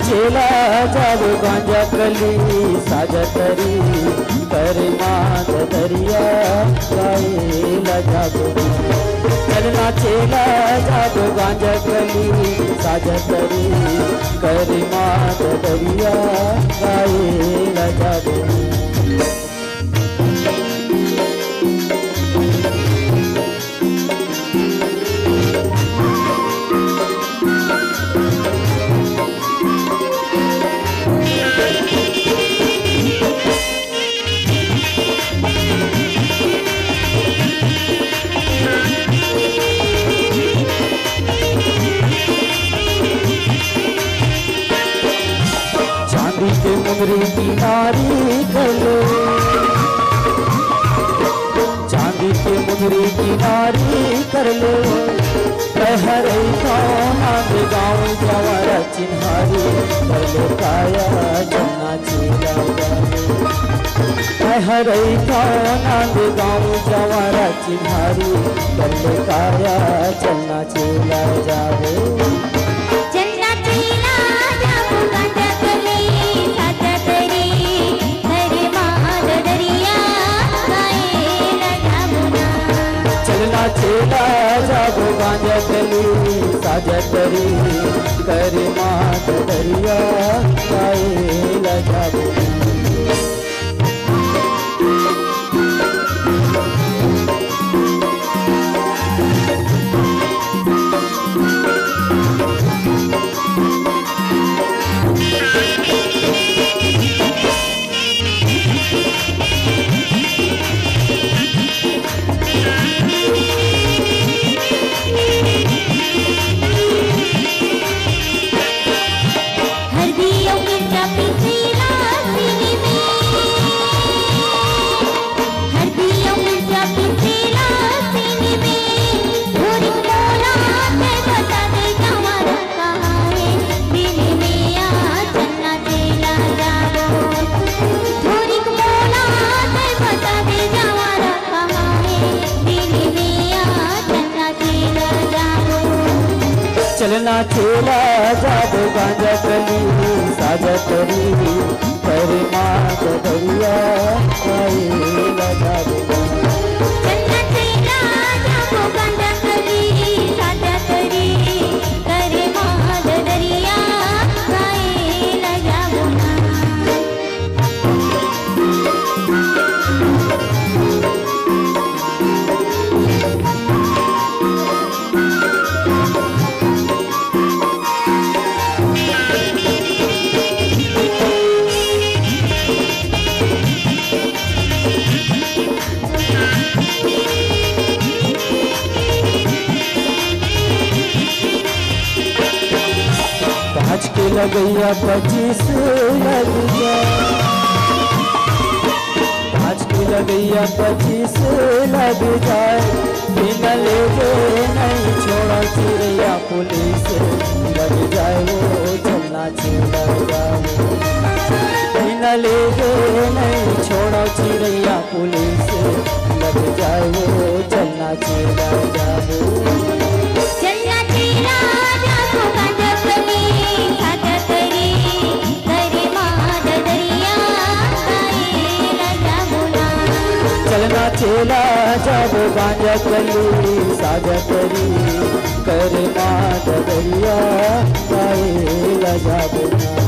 चेला जाब गांजा कली, साजा तरी, करे मात दरिया गाएला जाबो चलना चेला जादू गांजा कली, साजा तरी, करे मात दरिया गाएला जाबो चांदी के मुंगरी की नारी गलो। चांदी के मुंगरी की नारी कर लो। हरे नाग गाँव जवर चिन्हारी। कर लो काया जन्ना चीला हरे नाग गाँव जवर चिन्हारी। कर लो काया जन्ना चीला जाओ जागो गांजा कली साजा तरी कर मात दरिया जाबो चलना चेला जादो गांजा कली साजा करी परमा मात दरिया लगा जाबो लगैया पच्चीस लग जाए पाँच के लगैया पच्चीस लग जाए। बिन ले गए नहीं छोड़ा चिड़ैया पुलिस। लग जाए वो चलना चेला जाओ बिन ले नहीं छोड़ा चिड़ैया पुलिस। लग जाए वो चलना चेला जाओ जब गांजा कली साजा करी कर मात दरिया गाएला जाबो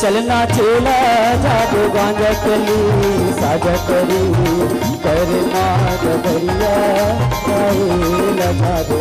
चलना चेला जादू गांजा कली साजा करी करना आए जादू।